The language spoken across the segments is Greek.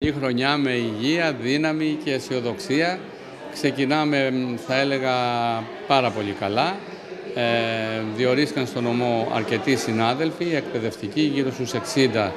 Η χρονιά με υγεία, δύναμη και αισιοδοξία. Ξεκινάμε, θα έλεγα, πάρα πολύ καλά. Ε, διορίστηκαν στο νομό αρκετοί συνάδελφοι, εκπαιδευτικοί, γύρω στους 60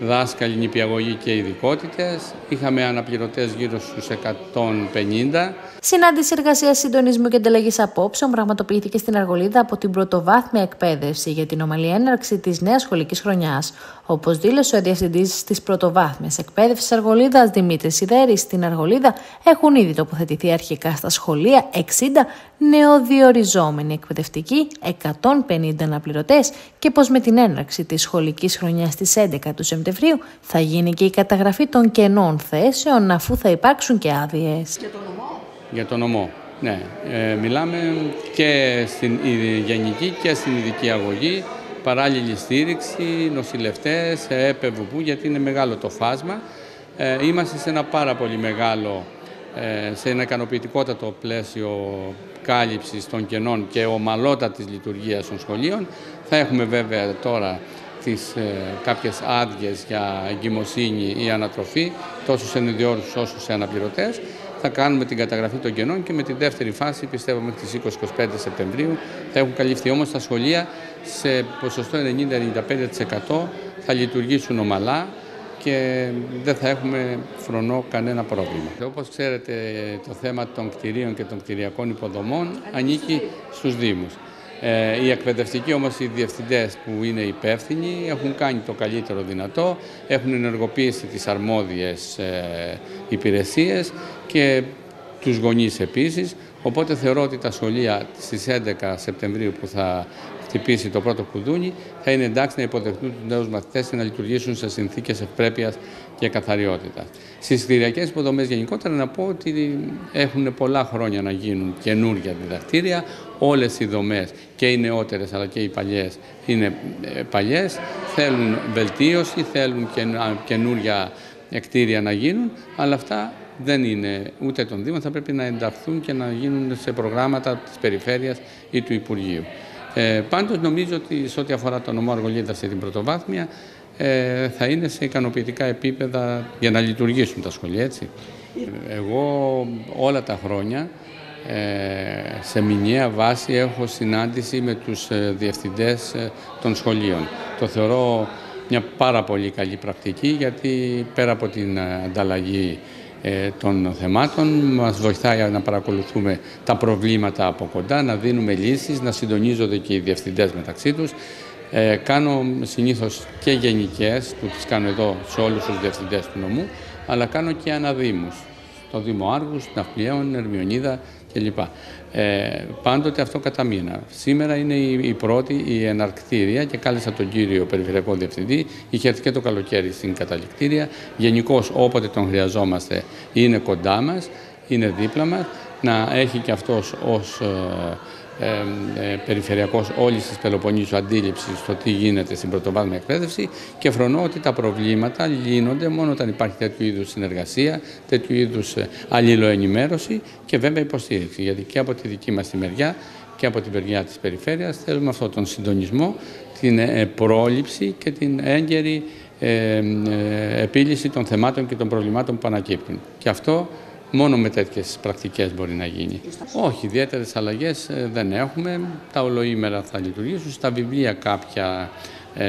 δάσκαλοι, νηπιαγωγοί και ειδικότητες. Είχαμε αναπληρωτές γύρω στους 150. Συνάντηση εργασίας συντονισμού και ανταλλαγής απόψεων πραγματοποιήθηκε στην Αργολίδα από την πρωτοβάθμια εκπαίδευση για την ομαλή έναρξη της νέας σχολικής χρονιάς. Όπως δήλωσε ο Διευθυντής της Πρωτοβάθμιας Εκπαίδευσης Αργολίδας, Δημήτρης Σιδέρη, στην Αργολίδα έχουν ήδη τοποθετηθεί αρχικά στα σχολεία 60 νεοδιοριζόμενοι εκπαιδευτικοί, 150 αναπληρωτές και πως με την έναρξη της σχολικής χρονιάς στι 11 του Σεπτεμβρίου θα γίνει και η καταγραφή των κενών θέσεων αφού θα υπάρξουν και άδειες. Για το νομό. Για το νομό. Ναι, ε, μιλάμε και στην γενική και στην ειδική αγωγή, παράλληλη στήριξη, νοσηλευτές, έπεβουπού, γιατί είναι μεγάλο το φάσμα. Ε, είμαστε σε ένα πάρα πολύ μεγάλο, ε, σε ένα ικανοποιητικότατο πλαίσιο κάλυψης των κενών και ομαλότατης λειτουργίας των σχολείων. Θα έχουμε βέβαια τώρα τις, ε, κάποιες άδειες για εγκυμοσύνη ή ανατροφή, τόσο σε ενδιόρους όσο σε αναπληρωτές. Θα κάνουμε την καταγραφή των κενών και με την δεύτερη φάση, πιστεύω μέχρι τις 20-25 Σεπτεμβρίου, θα έχουν καλυφθεί. Όμως τα σχολεία σε ποσοστό 90-95% θα λειτουργήσουν ομαλά και δεν θα έχουμε φρονό κανένα πρόβλημα. Όπως ξέρετε, το θέμα των κτηρίων και των κτηριακών υποδομών ανήκει στους Δήμους. Ε, οι εκπαιδευτικοί όμως οι διευθυντές που είναι υπεύθυνοι έχουν κάνει το καλύτερο δυνατό, έχουν ενεργοποιήσει τις αρμόδιες ε, υπηρεσίες και τους γονείς επίσης. Οπότε θεωρώ ότι τα σχολεία στις 11 Σεπτεμβρίου που θα χτυπήσει το πρώτο κουδούνι θα είναι εντάξει να υποδεχτούν τους νέους μαθητές και να λειτουργήσουν σε συνθήκες ευπρέπειας και καθαριότητας. Στις κτηριακές υποδομές γενικότερα να πω ότι έχουν πολλά χρόνια να γίνουν καινούργια διδακτήρια. Όλες οι δομές και οι νεότερες αλλά και οι παλιές είναι ε, παλιές, θέλουν βελτίωση, θέλουν καινούργια κτίρια να γίνουν, αλλά αυτά δεν είναι ούτε των Δήμων, θα πρέπει να ενταχθούν και να γίνουν σε προγράμματα της Περιφέρειας ή του Υπουργείου. Ε, πάντως νομίζω ότι σε ό,τι αφορά το νομό Αργολίδα σε την πρωτοβάθμια ε, θα είναι σε ικανοποιητικά επίπεδα για να λειτουργήσουν τα σχολεία, έτσι. Εγώ όλα τα χρόνια ε, σε μηνιαία βάση έχω συνάντηση με τους ε, διευθυντές ε, των σχολείων. Το θεωρώ μια πάρα πολύ καλή πρακτική γιατί πέρα από την ανταλλαγή των θεμάτων μας βοηθάει να παρακολουθούμε τα προβλήματα από κοντά, να δίνουμε λύσεις, να συντονίζονται και οι διευθυντές μεταξύ τους. Ε, κάνω συνήθως και γενικές, που τις κάνω εδώ σε όλους τους διευθυντές του νομού, αλλά κάνω και αναδήμους, στο Δήμο Άργους, Ναυπλιαίων, Ερμιονίδα κλπ. Ε, πάντοτε αυτό κατά μήνα. Σήμερα είναι η, πρώτη, η εναρκτήρια και κάλεσα τον κύριο Περιφερειακό Διευθυντή. Είχε έρθει και το καλοκαίρι στην καταληκτήρια. Γενικώς όποτε τον χρειαζόμαστε είναι κοντά μας, είναι δίπλα μας. Να έχει και αυτός ως ε, ε, ε, περιφερειακός όλης της Πελοποννήσου αντίληψης στο τι γίνεται στην πρωτοβάθμια εκπαίδευση και φρονώ ότι τα προβλήματα λύνονται μόνο όταν υπάρχει τέτοιου είδους συνεργασία, τέτοιου είδους ε, αλληλοενημέρωση και βέβαια υποστήριξη. Γιατί και από τη δική μας τη μεριά και από την μεριά της περιφέρειας θέλουμε αυτόν τον συντονισμό, την ε, πρόληψη και την έγκαιρη επίλυση των θεμάτων και των προβλημάτων που ανακύπτουν. Και αυτό Μόνο με τέτοιες πρακτικές μπορεί να γίνει. Όχι, ιδιαίτερες αλλαγές ε, δεν έχουμε. Τα ολοήμερα θα λειτουργήσουν. Στα βιβλία κάποια, ε,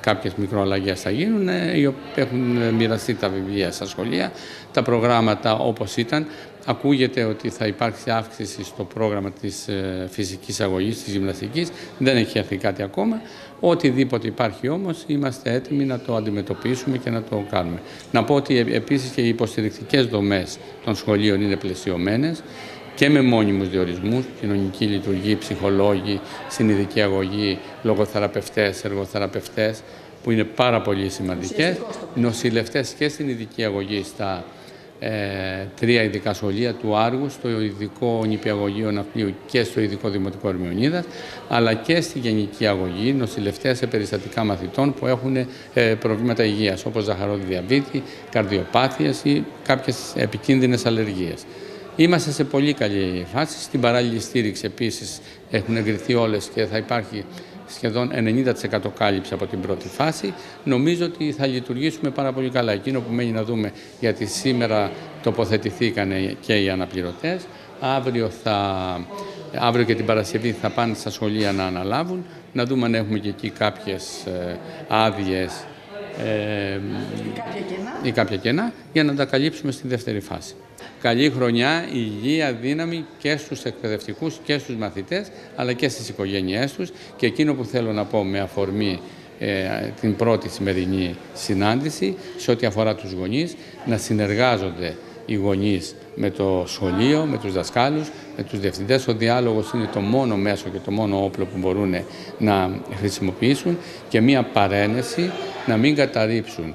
κάποιες μικροαλλαγές θα γίνουν. Ε, έχουν μοιραστεί τα βιβλία στα σχολεία. Τα προγράμματα όπως ήταν. Ακούγεται ότι θα υπάρξει αύξηση στο πρόγραμμα της ε, φυσικής αγωγής, της γυμναστικής. Δεν έχει έρθει κάτι ακόμα. Οτιδήποτε υπάρχει όμως είμαστε έτοιμοι να το αντιμετωπίσουμε και να το κάνουμε. Να πω ότι επίσης και οι υποστηρικτικές δομές των σχολείων είναι πλαισιωμένες και με μόνιμους διορισμούς, κοινωνική λειτουργή, ψυχολόγοι, συνειδική αγωγή, λογοθεραπευτές, εργοθεραπευτές, που είναι πάρα πολύ σημαντικές, νοσηλευτές και στην ειδική αγωγή στα ε, τρία ειδικά σχολεία του Άργου, στο ειδικό νηπιαγωγείο Ναυπλίου και στο ειδικό Δημοτικό Ερμιονίδας, αλλά και στη γενική αγωγή νοσηλευτές σε περιστατικά μαθητών που έχουν ε, προβλήματα υγείας, όπως ζαχαρόδι διαβήτη, καρδιοπάθειες ή κάποιες επικίνδυνες αλλεργίες. Είμαστε σε πολύ καλή φάση. Στην παράλληλη στήριξη επίσης έχουν εγκριθεί όλες και θα υπάρχει σχεδόν 90% κάλυψη από την πρώτη φάση. Νομίζω ότι θα λειτουργήσουμε πάρα πολύ καλά. Εκείνο που μένει να δούμε, γιατί σήμερα τοποθετηθήκαν και οι αναπληρωτές, αύριο, θα, αύριο και την Παρασκευή θα πάνε στα σχολεία να αναλάβουν, να δούμε αν έχουμε και εκεί κάποιες ε, άδειες ε, ή κάποια κενά για να τα καλύψουμε στη δεύτερη φάση. Καλή χρονιά, υγεία, δύναμη και στους εκπαιδευτικούς και στους μαθητές αλλά και στις οικογένειές τους και εκείνο που θέλω να πω με αφορμή ε, την πρώτη σημερινή συνάντηση σε ό,τι αφορά τους γονείς να συνεργάζονται οι γονείς με το σχολείο, με τους δασκάλους, με τους διευθυντές. Ο διάλογος είναι το μόνο μέσο και το μόνο όπλο που μπορούν να χρησιμοποιήσουν και μία παρένεση να μην καταρρύψουν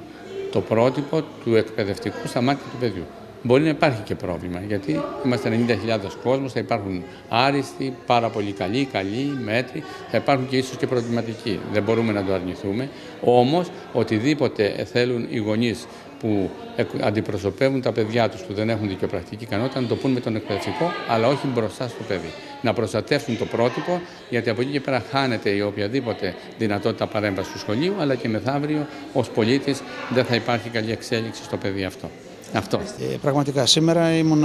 το πρότυπο του εκπαιδευτικού στα μάτια του παιδιού. Μπορεί να υπάρχει και πρόβλημα, γιατί είμαστε 90.000 κόσμος, θα υπάρχουν άριστοι, πάρα πολύ καλοί, καλοί, μέτροι, θα υπάρχουν και ίσως και προβληματικοί. Δεν μπορούμε να το αρνηθούμε. Όμως, οτιδήποτε θέλουν οι γονείς που αντιπροσωπεύουν τα παιδιά τους που δεν έχουν δικαιοπρακτική ικανότητα να το πούν με τον εκπαιδευτικό, αλλά όχι μπροστά στο παιδί. Να προστατεύσουν το πρότυπο, γιατί από εκεί και πέρα χάνεται η οποιαδήποτε δυνατότητα παρέμβασης του σχολείου, αλλά και μεθαύριο ως πολίτης δεν θα υπάρχει καλή εξέλιξη στο παιδί αυτό. Αυτό. Ε, πραγματικά σήμερα ήμουν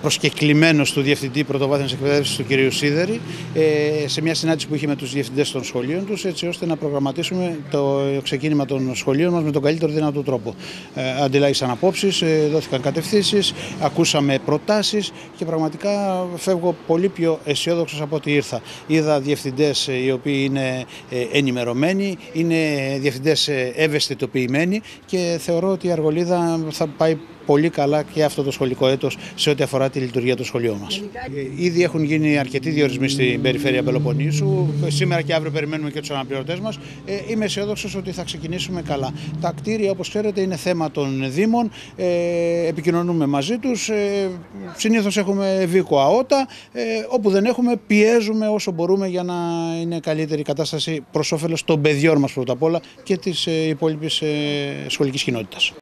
προσκεκλημένος του Διευθυντή Πρωτοβάθμιας Εκπαίδευσης του κ. Σίδερη ε, σε μια συνάντηση που είχε με τους διευθυντές των σχολείων τους, έτσι ώστε να προγραμματίσουμε το ξεκίνημα των σχολείων μας με τον καλύτερο δυνατό τρόπο. Ε, αντιλάγησαν απόψεις, ε, δόθηκαν κατευθύνσεις, ακούσαμε προτάσεις και πραγματικά φεύγω πολύ πιο αισιόδοξος από ό,τι ήρθα. Είδα διευθυντές ε, οι οποίοι είναι ε, ενημερωμένοι, είναι διευθυντές ευαισθητοποιημένοι και θεωρώ ότι η Αργολίδα θα πάει πολύ καλά και αυτό το σχολικό έτος σε ό,τι αφορά τη λειτουργία του σχολείου μας. Ε, ήδη έχουν γίνει αρκετοί διορισμοί στην περιφέρεια Πελοποννήσου. Σήμερα και αύριο περιμένουμε και τους αναπληρωτές μας. Ε, είμαι αισιόδοξος ότι θα ξεκινήσουμε καλά. Τα κτίρια, όπως ξέρετε, είναι θέμα των Δήμων. Ε, επικοινωνούμε μαζί τους. Ε, συνήθως έχουμε βίκο αότα. Ε, όπου δεν έχουμε, πιέζουμε όσο μπορούμε για να είναι καλύτερη η κατάσταση προς όφελος των παιδιών μας πρώτα απ' όλα και της ε, υπόλοιπης ε, σχολικής κοινότητας.